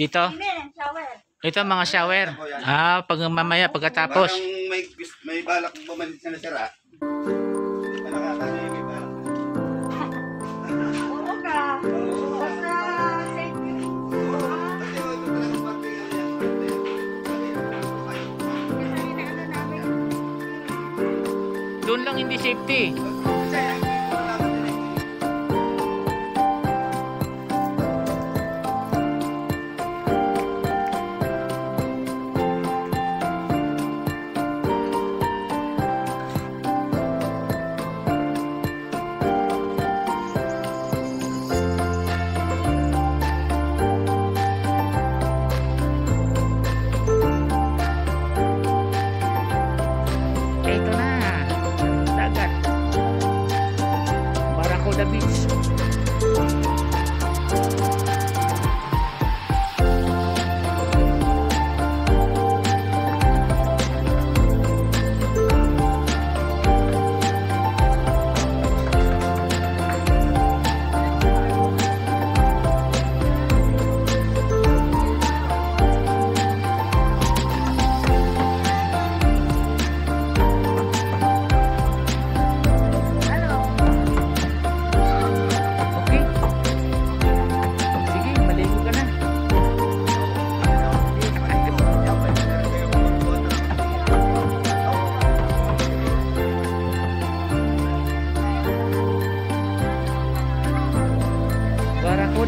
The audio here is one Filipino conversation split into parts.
Dito? Hindi, shower. Ito mga shower. Ah, pag mamaya pagkatapos. Parang may, may balak bumalik sa nasira. Hindi pa nakakano yung may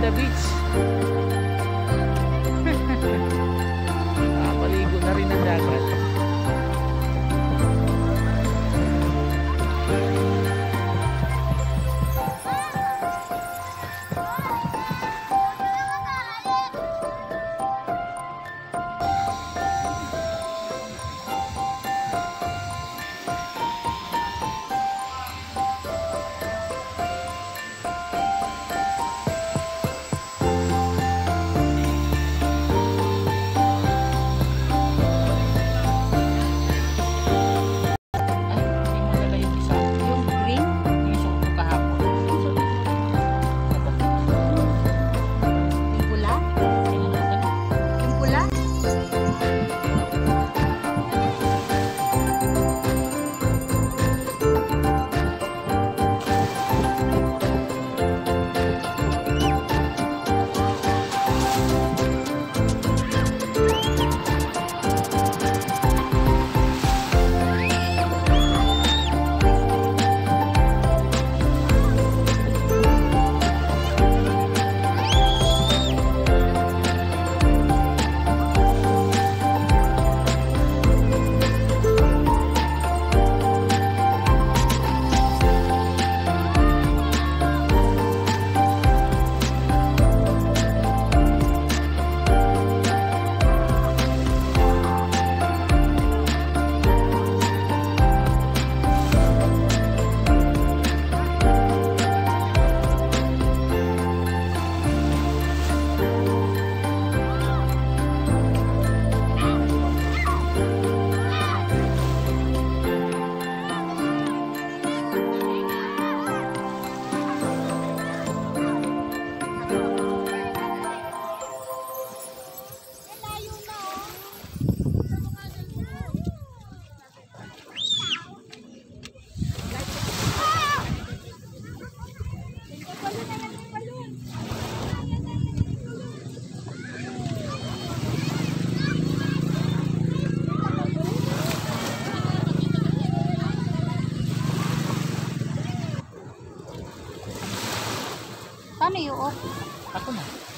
the beach. Paano yung off? Ako na.